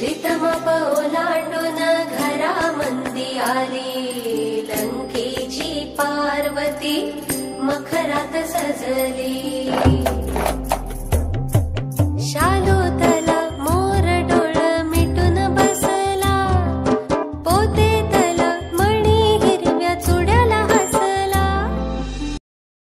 लितमपौलाण्डुन घरा मन्दी आली लङ्केची पार्वती मखरात सजली।